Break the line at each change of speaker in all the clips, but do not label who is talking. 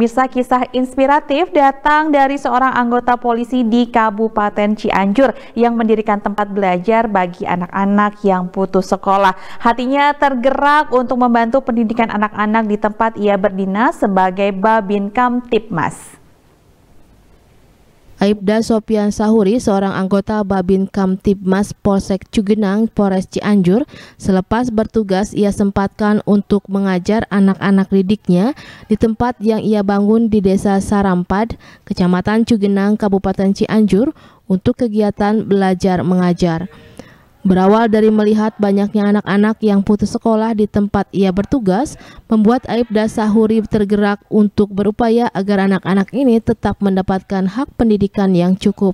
Bisa kisah inspiratif datang dari seorang anggota polisi di Kabupaten Cianjur yang mendirikan tempat belajar bagi anak-anak yang putus sekolah. Hatinya tergerak untuk membantu pendidikan anak-anak di tempat ia berdinas sebagai Babin Kamtipmas.
Aibda Sopian Sahuri, seorang anggota Babin Kamtibmas Polsek Cugenang, Polres Cianjur, selepas bertugas ia sempatkan untuk mengajar anak-anak didiknya di tempat yang ia bangun di Desa Sarampad, Kecamatan Cugenang, Kabupaten Cianjur untuk kegiatan belajar mengajar. Berawal dari melihat banyaknya anak-anak yang putus sekolah di tempat ia bertugas, membuat Aibda Sahuri tergerak untuk berupaya agar anak-anak ini tetap mendapatkan hak pendidikan yang cukup.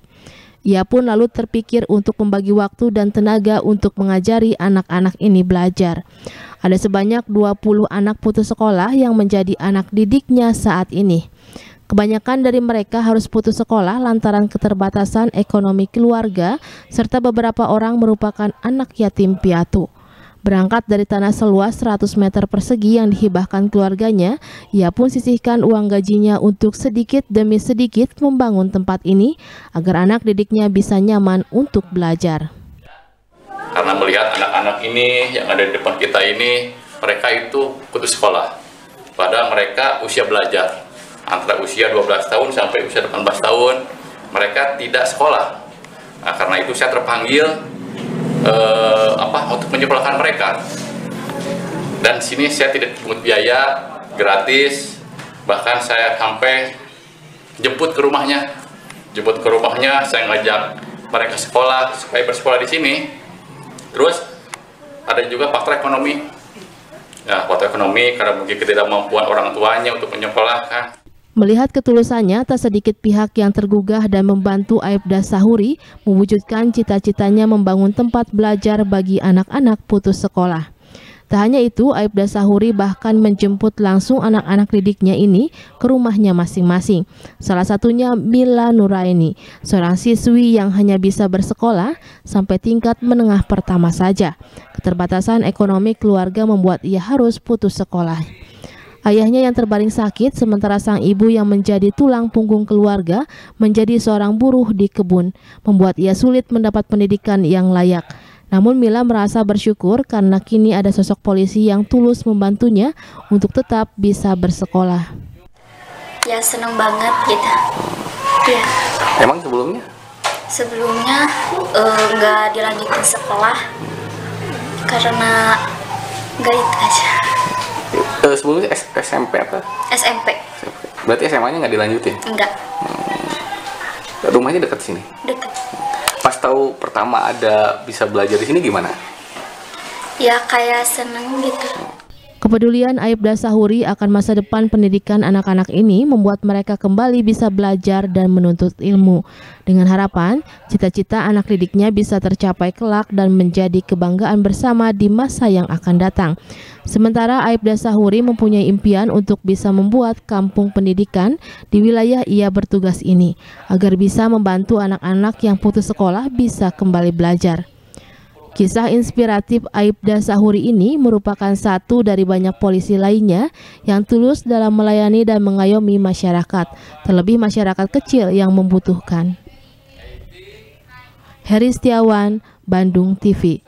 Ia pun lalu terpikir untuk membagi waktu dan tenaga untuk mengajari anak-anak ini belajar. Ada sebanyak 20 anak putus sekolah yang menjadi anak didiknya saat ini. Kebanyakan dari mereka harus putus sekolah lantaran keterbatasan ekonomi keluarga, serta beberapa orang merupakan anak yatim piatu. Berangkat dari tanah seluas 100 meter persegi yang dihibahkan keluarganya, ia pun sisihkan uang gajinya untuk sedikit demi sedikit membangun tempat ini agar anak didiknya bisa nyaman untuk belajar.
Karena melihat anak-anak ini yang ada di depan kita ini, mereka itu putus sekolah. Pada mereka usia belajar, antara usia 12 tahun sampai usia 18 tahun mereka tidak sekolah. Nah, karena itu saya terpanggil eh, apa untuk menyekolahkan mereka. Dan sini saya tidak dipungut biaya gratis, bahkan saya sampai jemput ke rumahnya. Jemput ke rumahnya, saya ngajak mereka sekolah supaya bersekolah di sini. Terus ada juga faktor ekonomi. Ya, faktor ekonomi karena mungkin ketidakmampuan orang tuanya untuk menyekolahkan.
Melihat ketulusannya, tak sedikit pihak yang tergugah dan membantu Aibda Sahuri mewujudkan cita-citanya membangun tempat belajar bagi anak-anak putus sekolah. Tak hanya itu, Aibda Sahuri bahkan menjemput langsung anak-anak didiknya ini ke rumahnya masing-masing. Salah satunya Mila Nuraini, seorang siswi yang hanya bisa bersekolah sampai tingkat menengah pertama saja. Keterbatasan ekonomi keluarga membuat ia harus putus sekolah. Ayahnya yang terbaring sakit, sementara sang ibu yang menjadi tulang punggung keluarga menjadi seorang buruh di kebun, membuat ia sulit mendapat pendidikan yang layak. Namun Mila merasa bersyukur karena kini ada sosok polisi yang tulus membantunya untuk tetap bisa bersekolah.
Ya seneng banget gitu. Ya.
Emang sebelumnya?
Sebelumnya eh, nggak uh, dilanjutin sekolah karena nggak itu aja
uh, sebelumnya S SMP apa?
SMP.
Berarti SMA-nya nggak dilanjutin?
Enggak.
Hmm. Rumahnya dekat sini?
Dekat.
Pas tahu pertama ada bisa belajar di sini gimana?
Ya kayak seneng gitu.
Kepedulian Aibda Sahuri akan masa depan pendidikan anak-anak ini membuat mereka kembali bisa belajar dan menuntut ilmu. Dengan harapan, cita-cita anak didiknya bisa tercapai kelak dan menjadi kebanggaan bersama di masa yang akan datang. Sementara Aibda Sahuri mempunyai impian untuk bisa membuat kampung pendidikan di wilayah ia bertugas ini, agar bisa membantu anak-anak yang putus sekolah bisa kembali belajar. Kisah inspiratif Aibda Sahuri ini merupakan satu dari banyak polisi lainnya yang tulus dalam melayani dan mengayomi masyarakat, terlebih masyarakat kecil yang membutuhkan. Heri Setiawan, Bandung TV